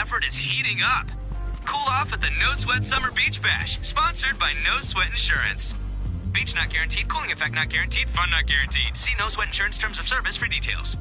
effort is heating up. Cool off at the No Sweat Summer Beach Bash, sponsored by No Sweat Insurance. Beach not guaranteed, cooling effect not guaranteed, fun not guaranteed. See No Sweat Insurance terms of service for details.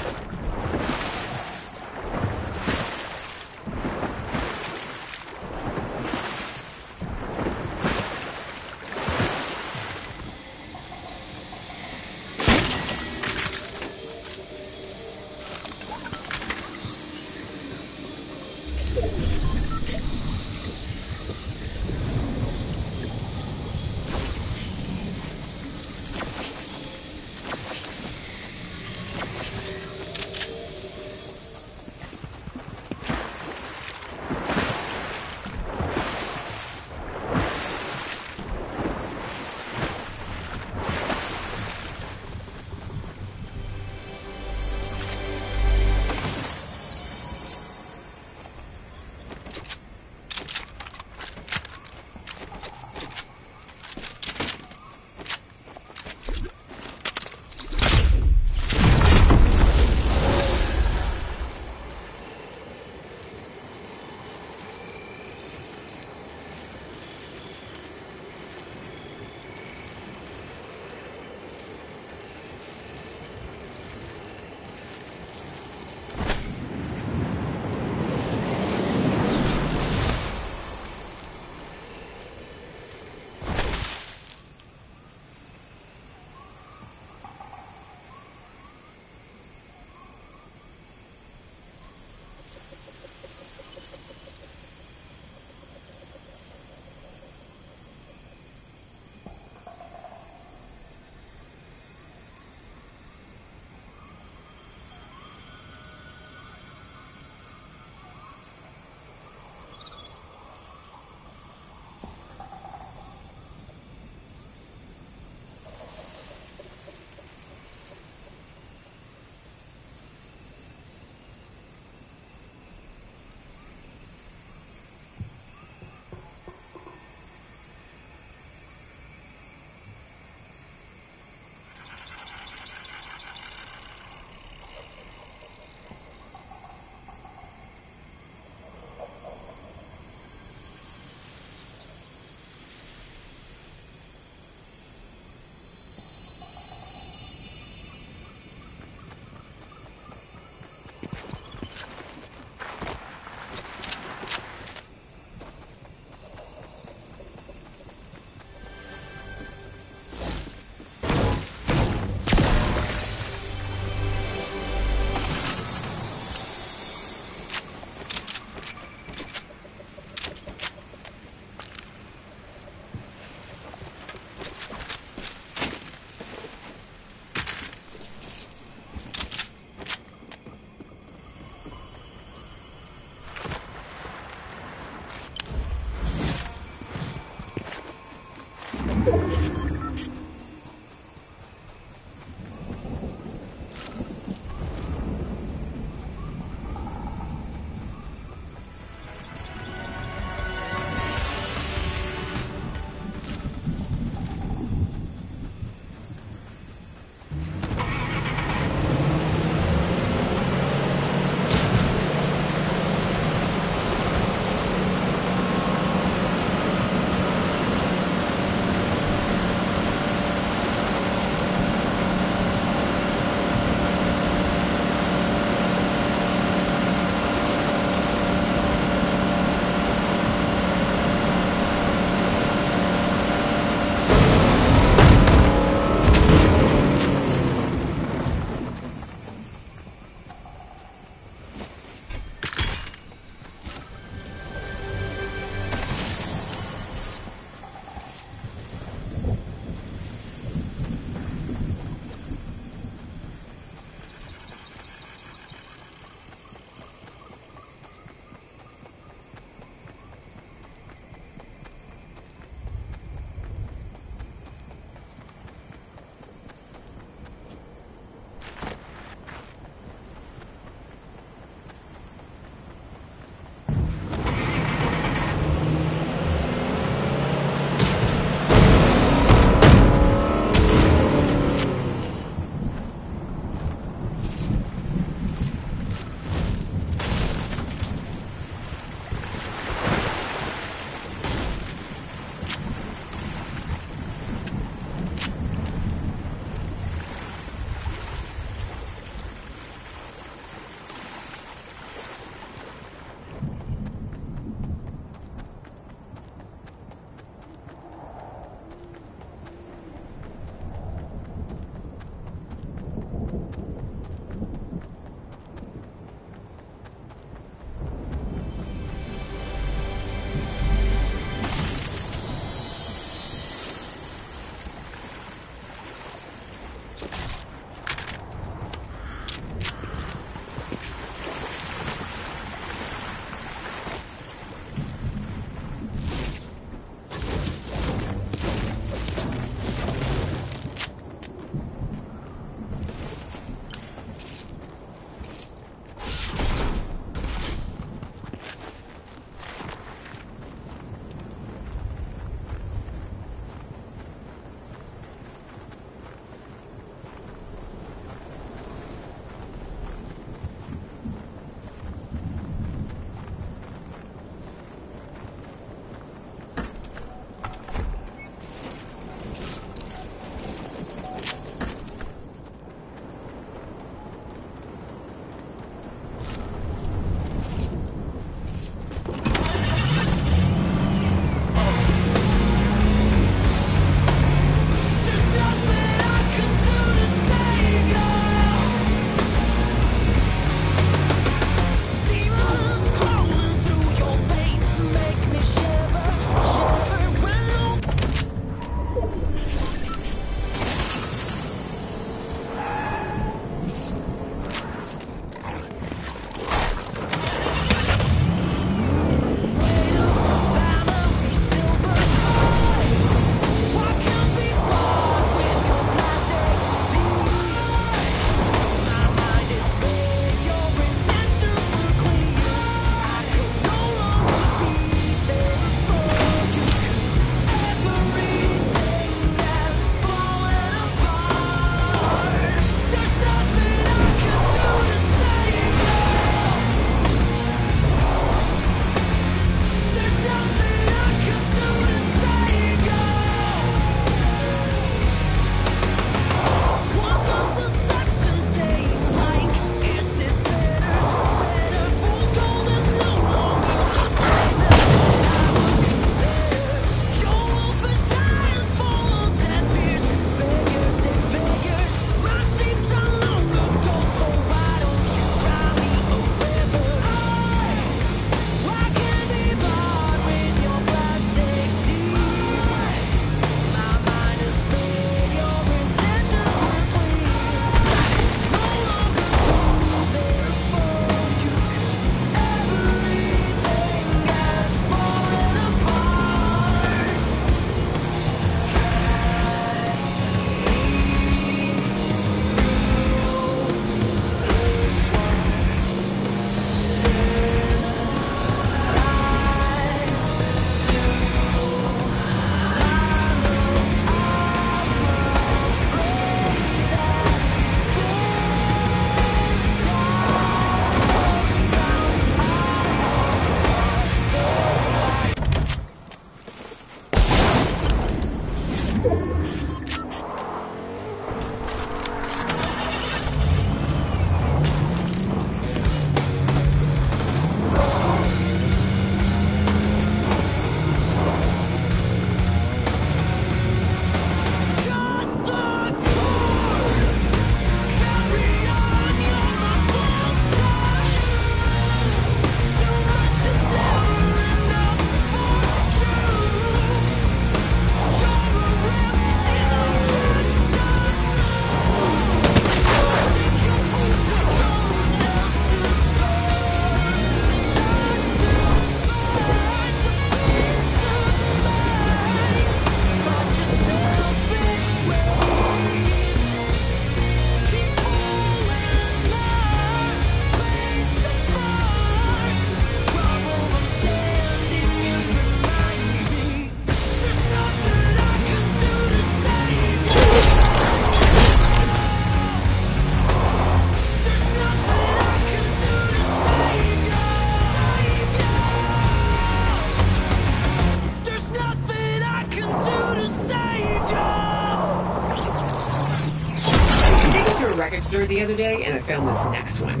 The other day and I found this next one.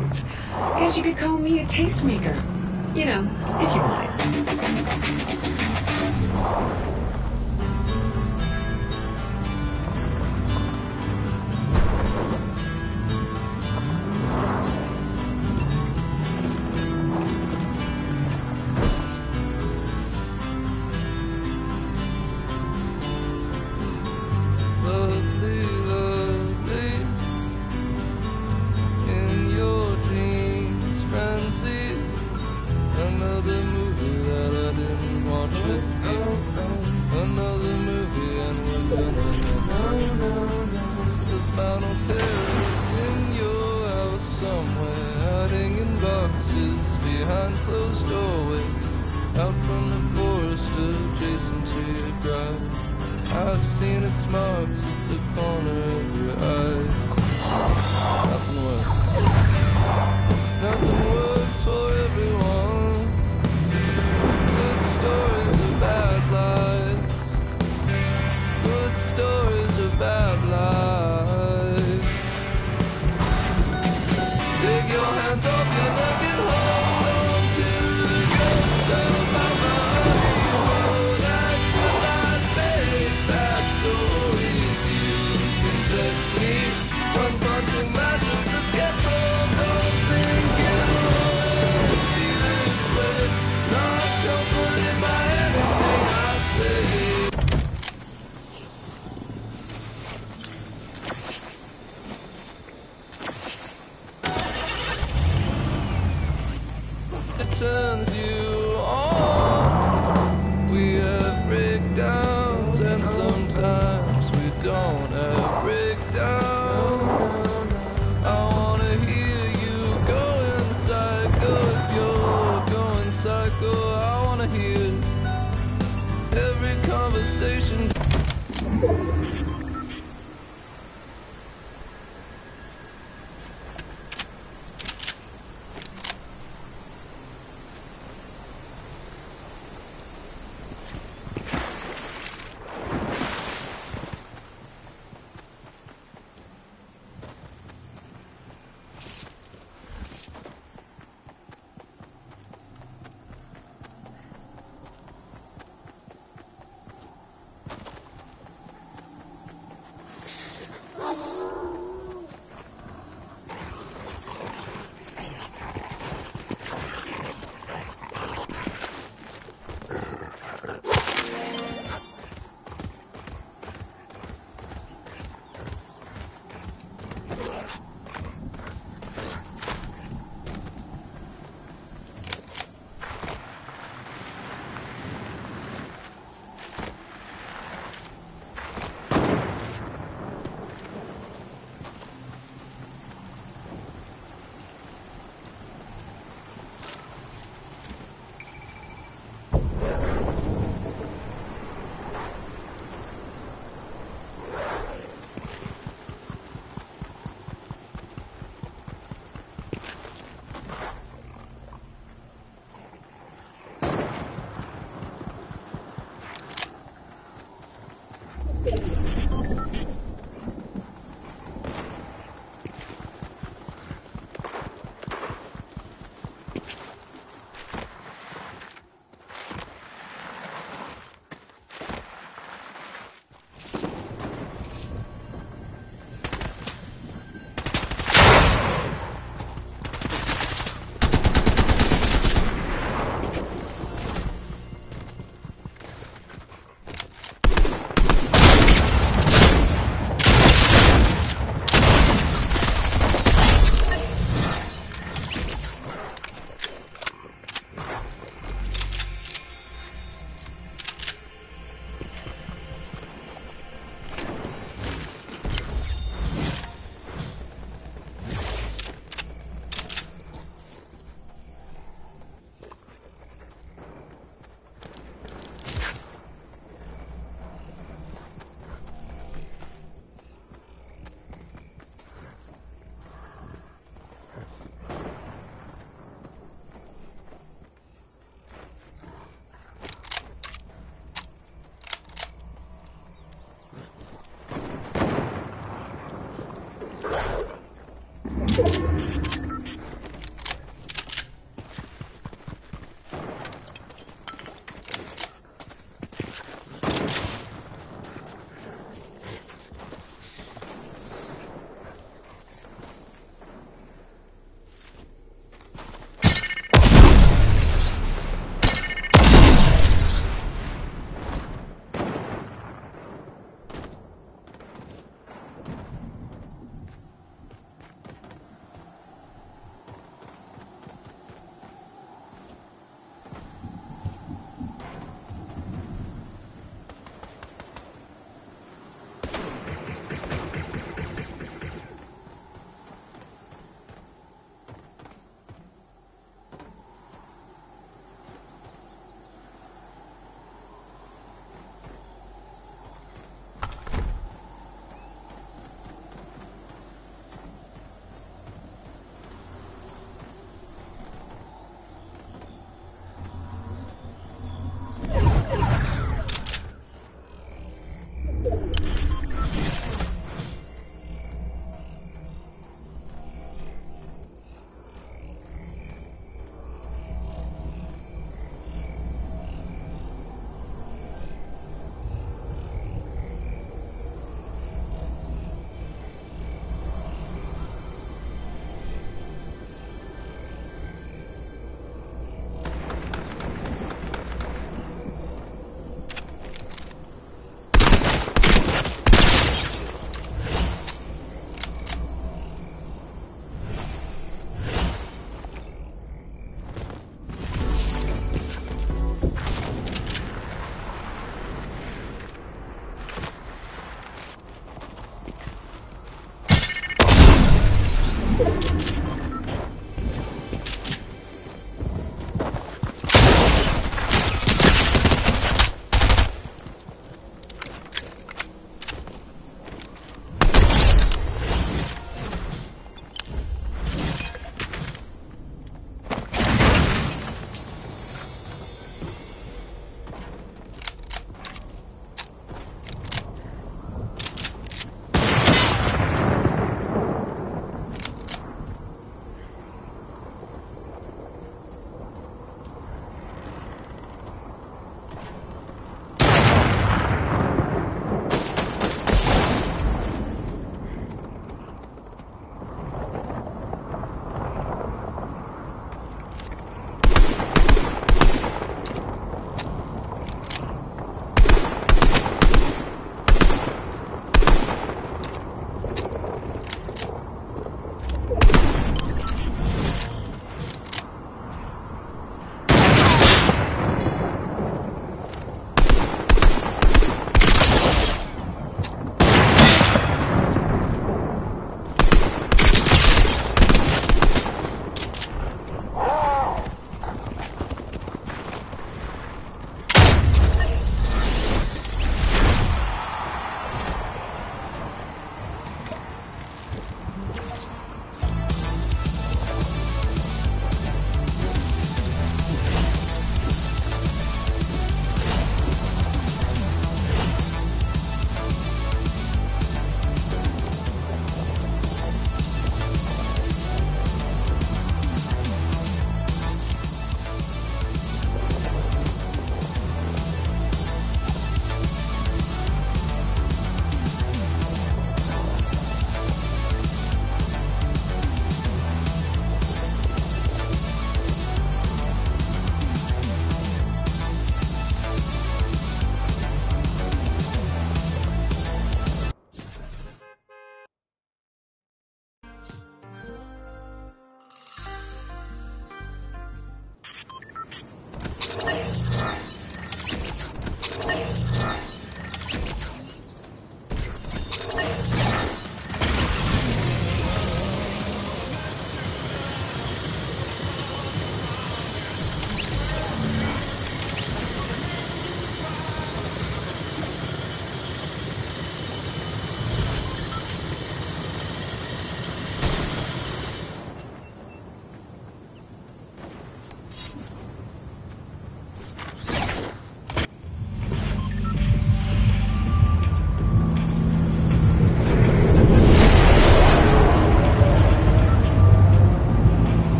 I guess you could call me a tastemaker. I've seen it marks at the corner.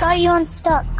Got you unstuck.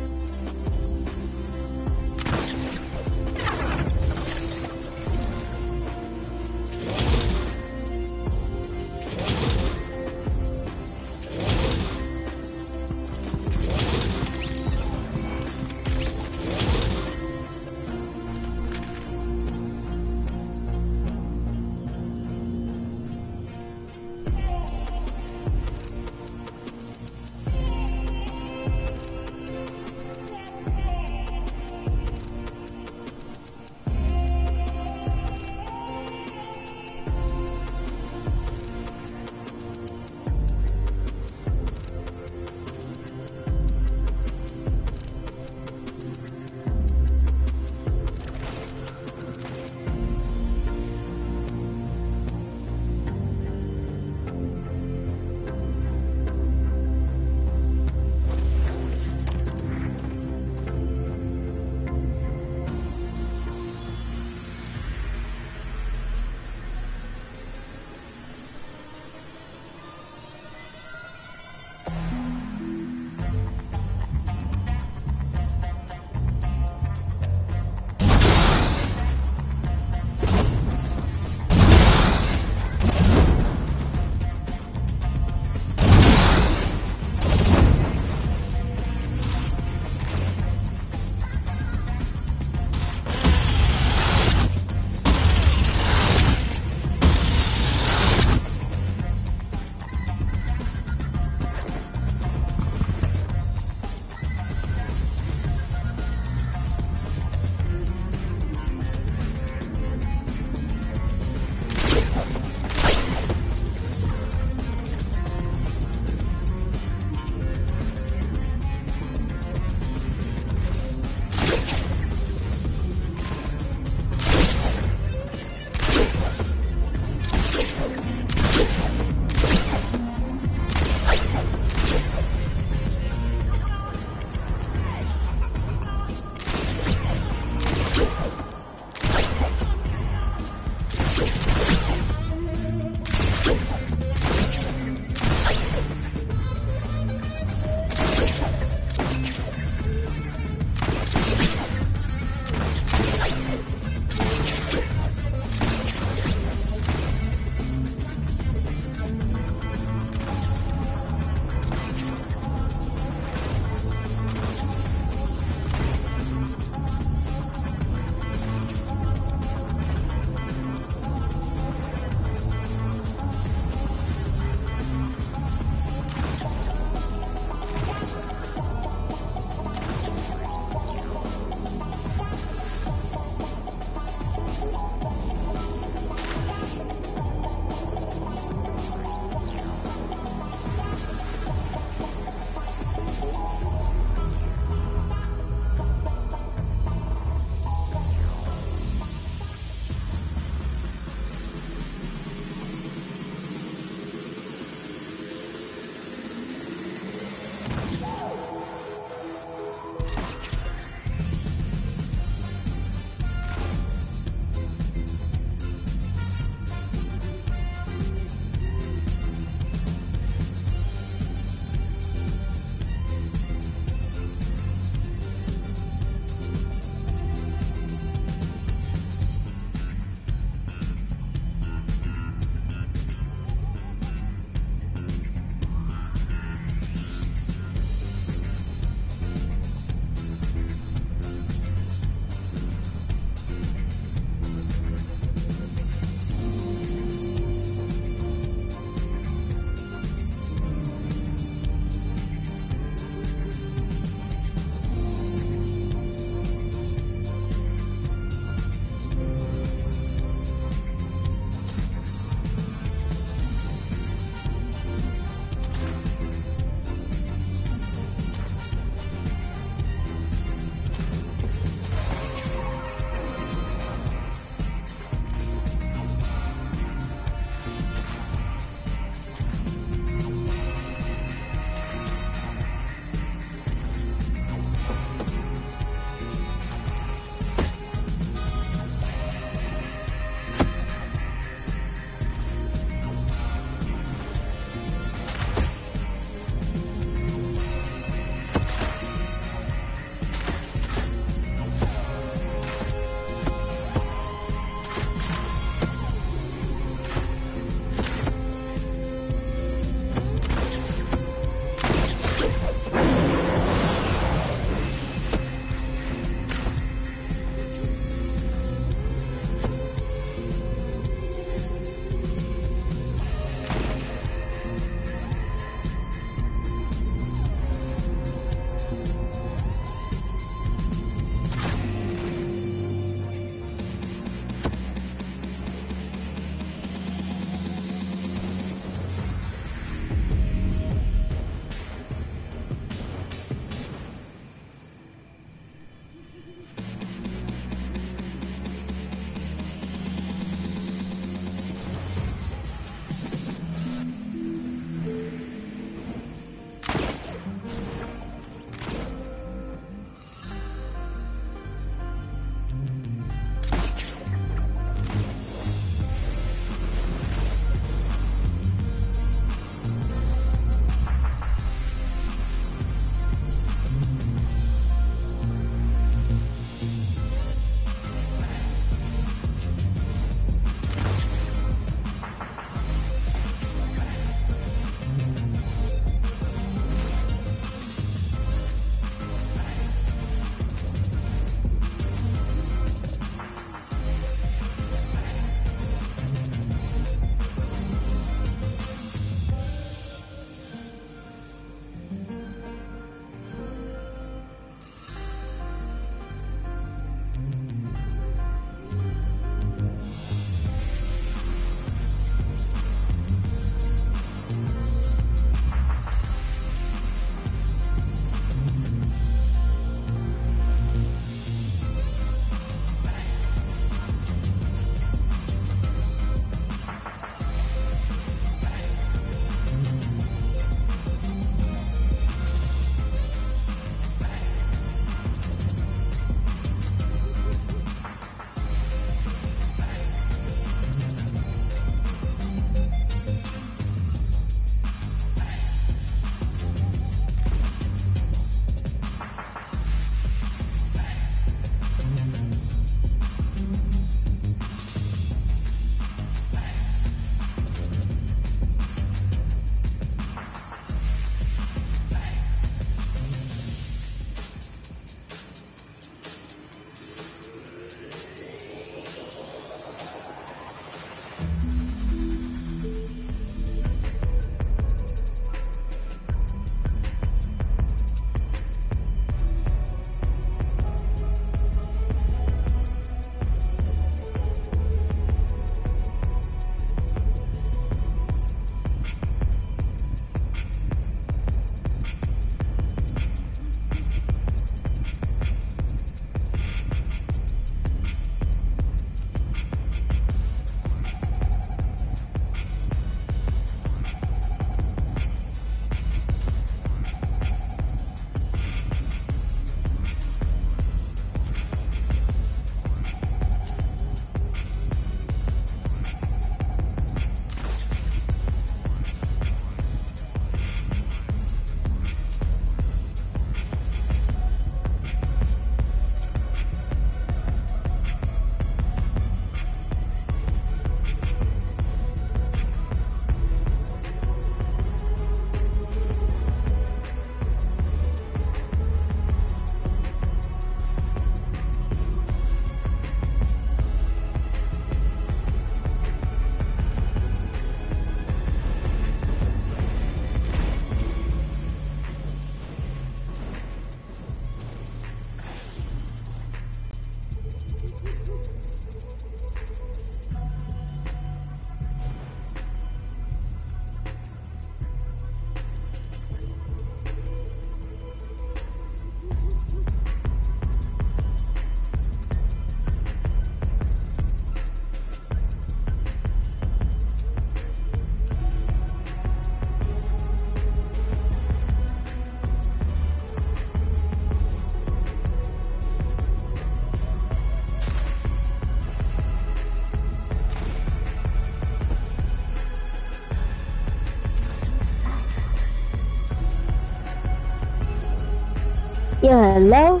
Hello?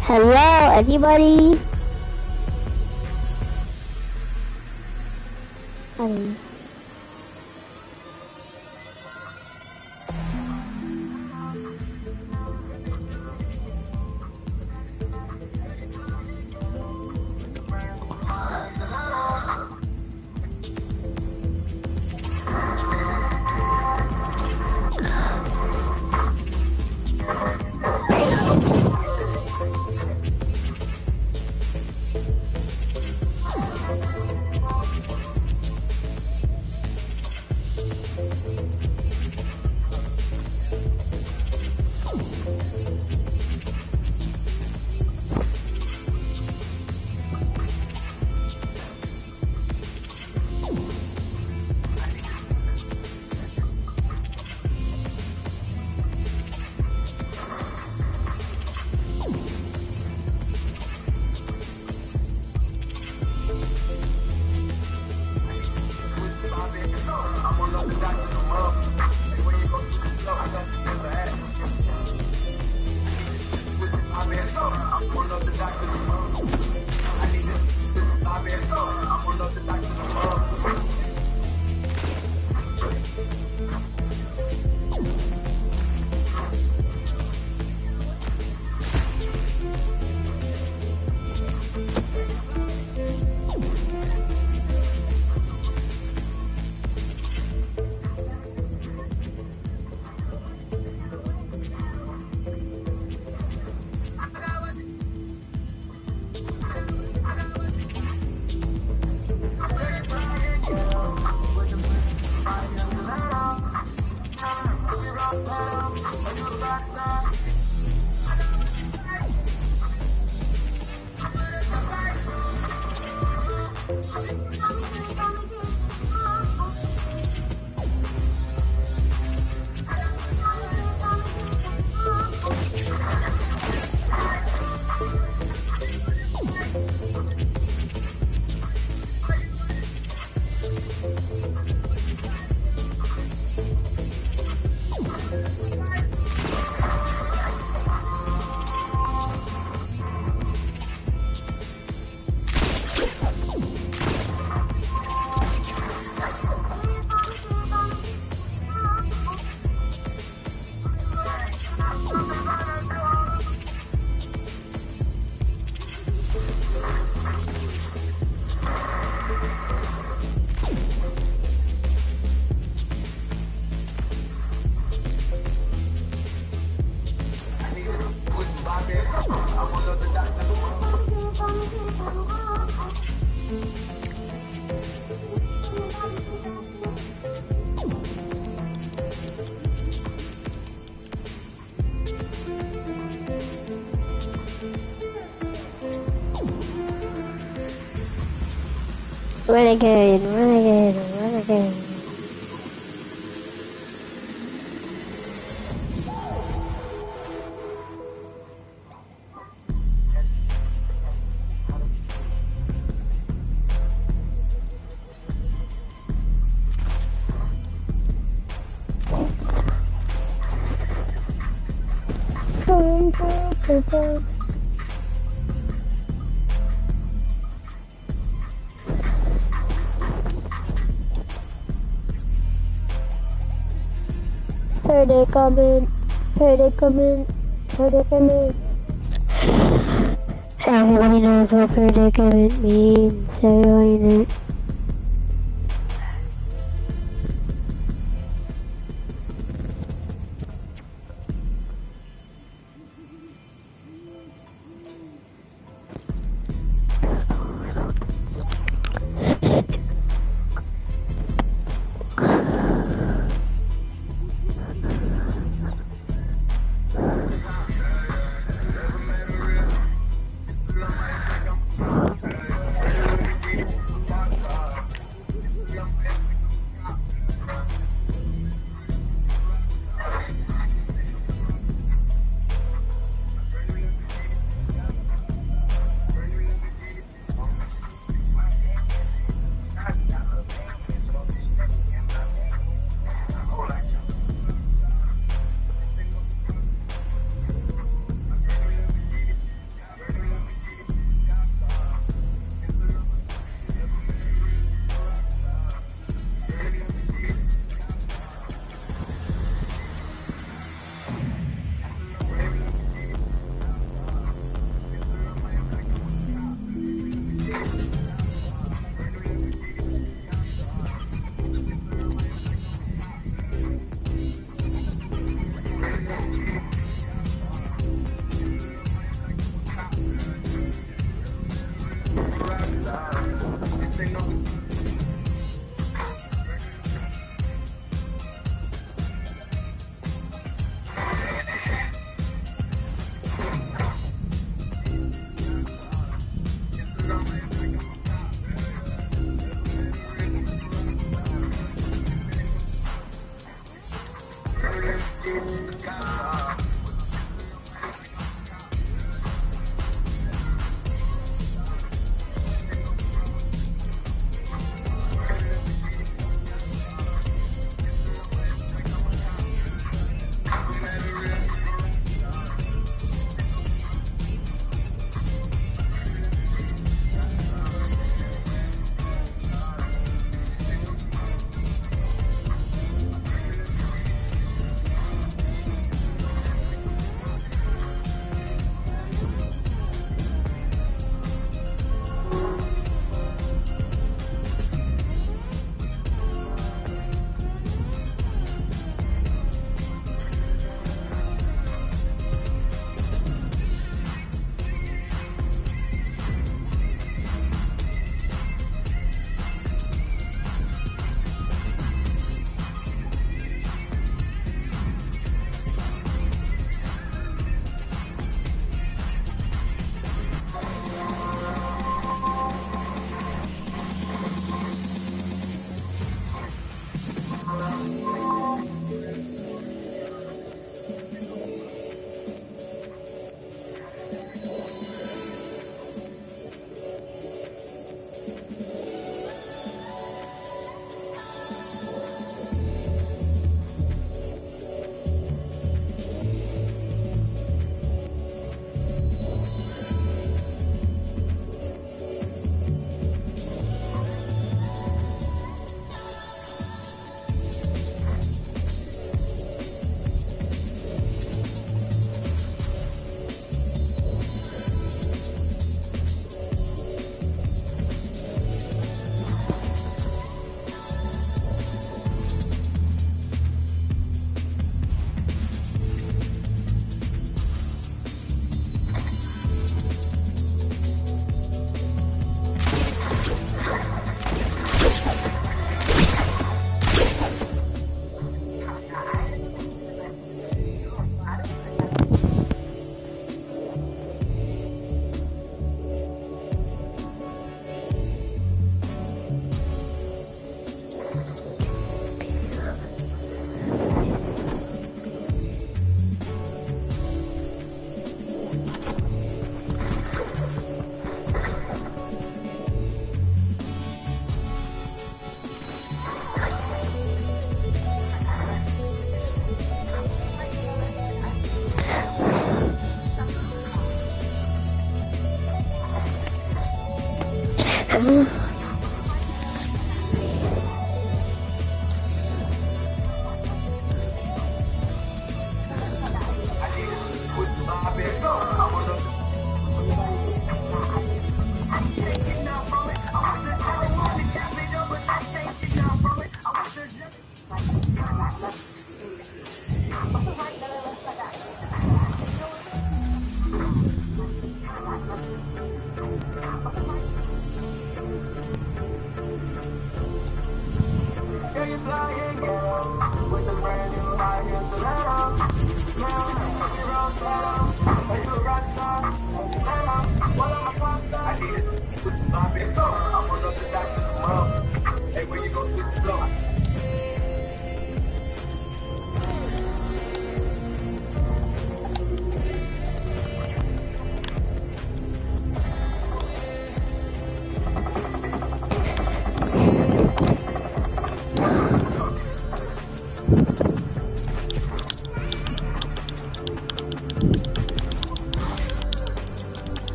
Hello, anybody? Renegade, renegade, renegade. Heard it coming, heard it coming, heard it coming. Everybody knows what predicament means. Everybody knows.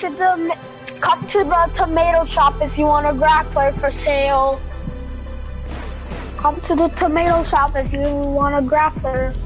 To the come to the tomato shop if you want a grappler for sale. Come to the tomato shop if you want a grappler.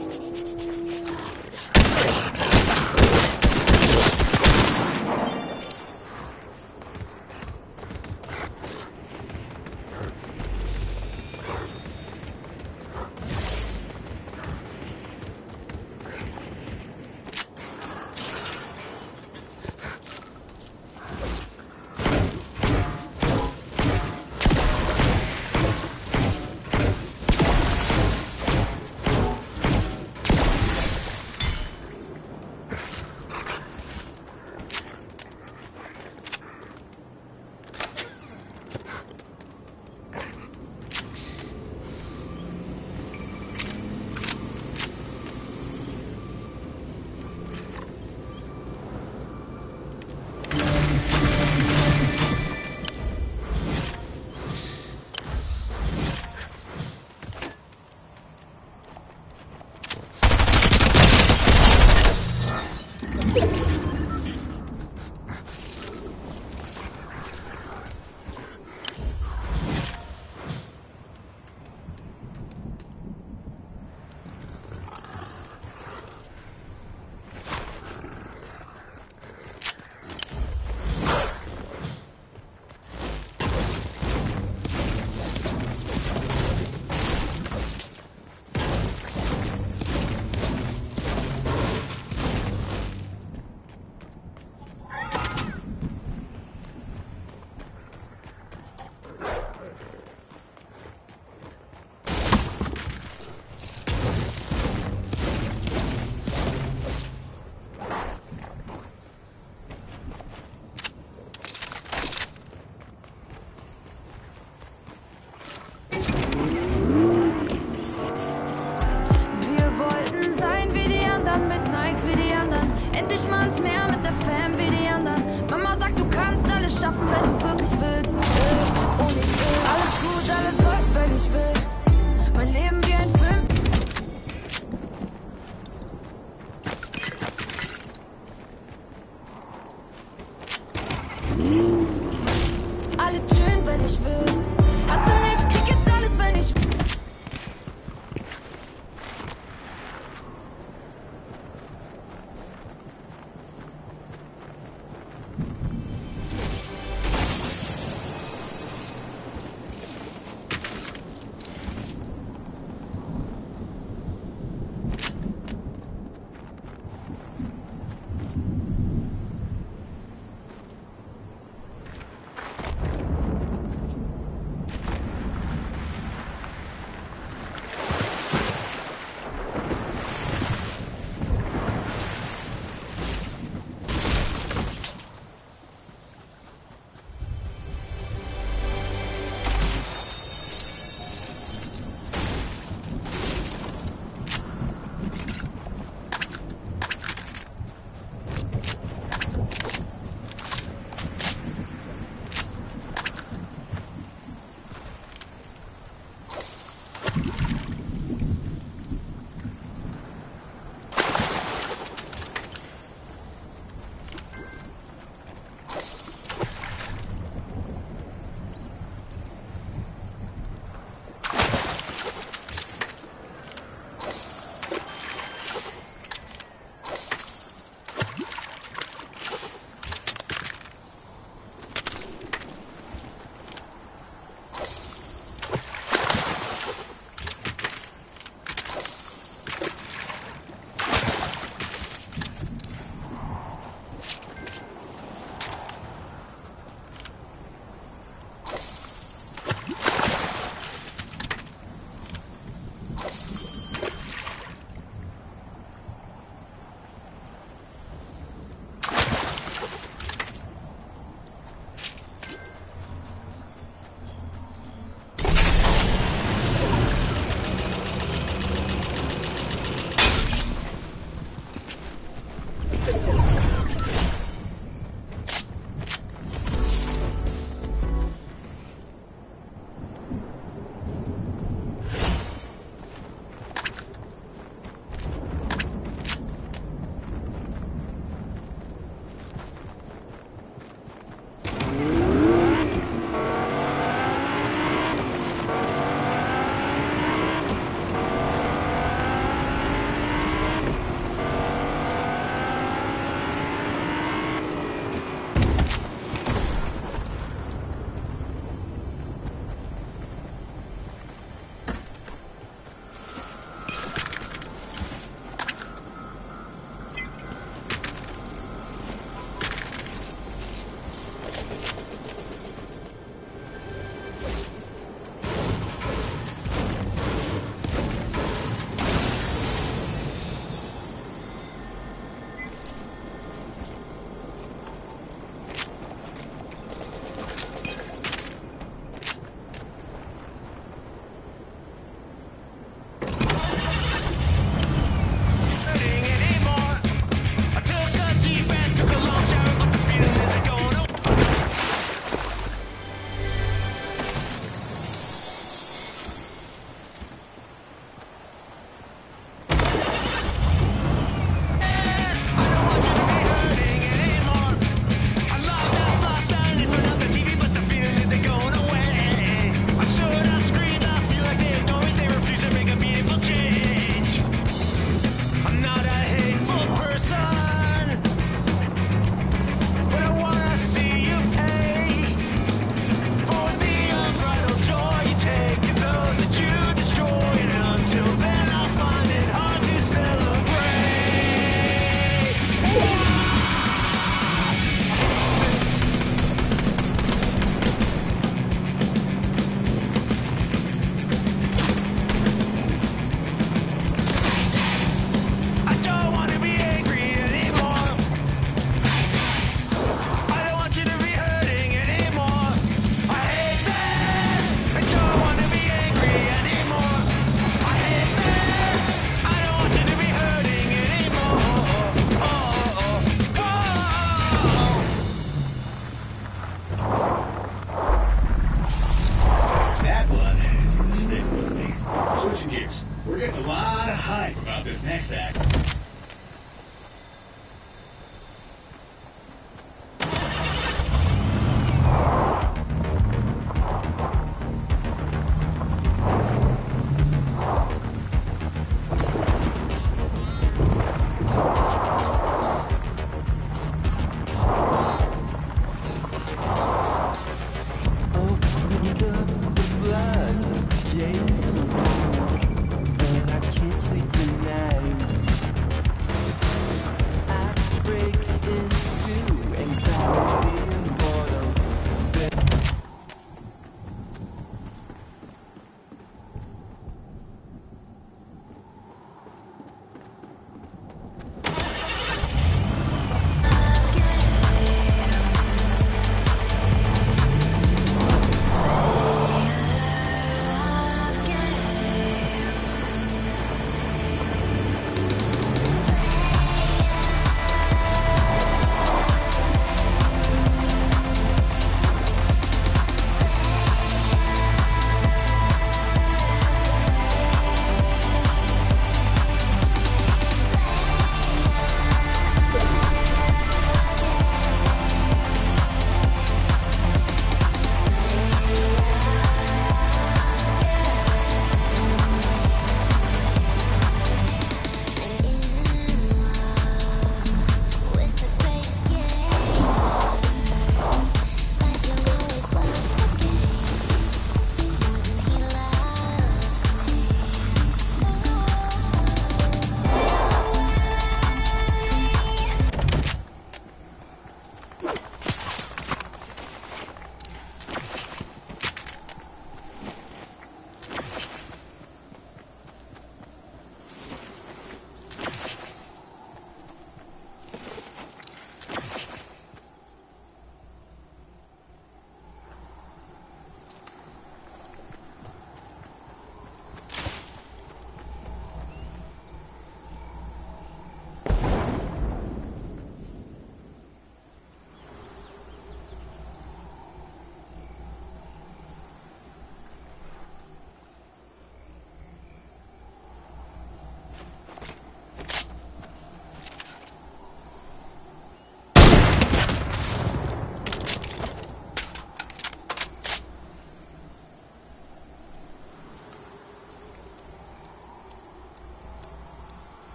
うん。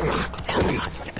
啊，太厉害。